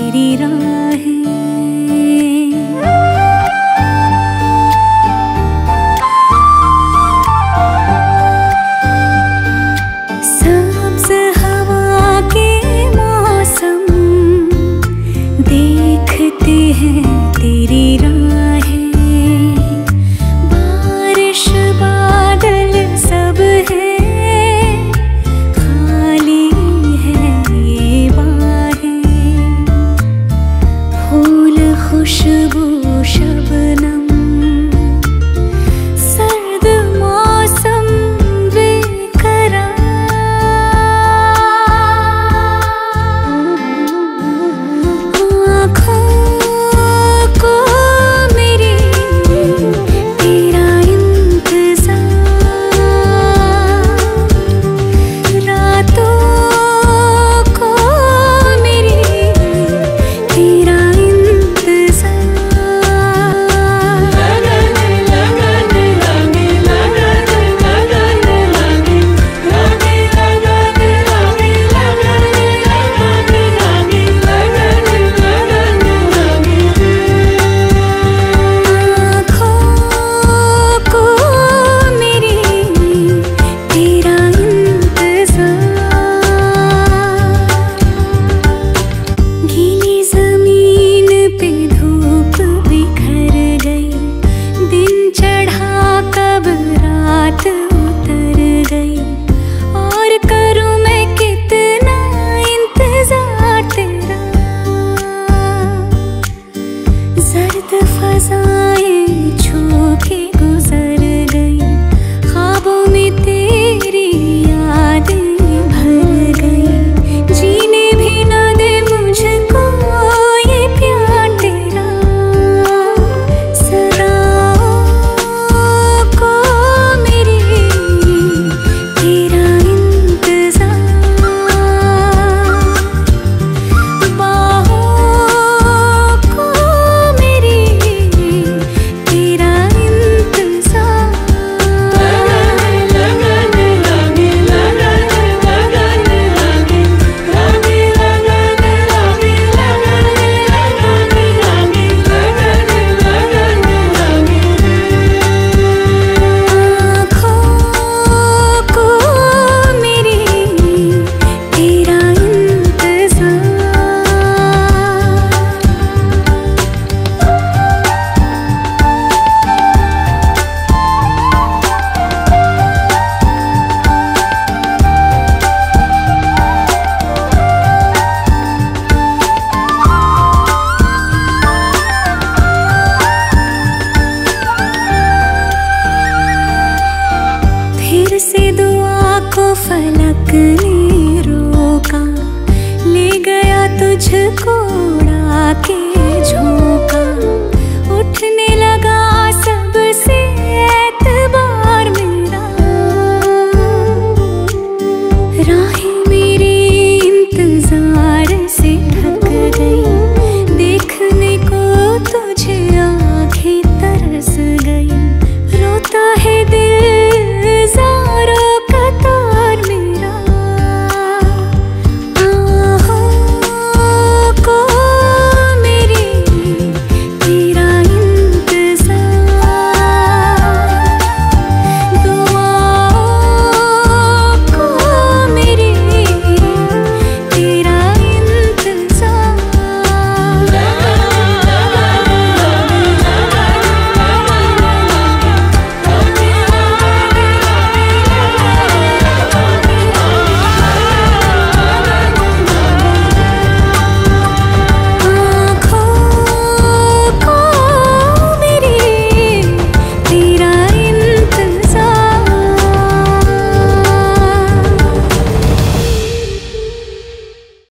तेरी राह से दुआ को फलक ने रोका। ले गया तुझको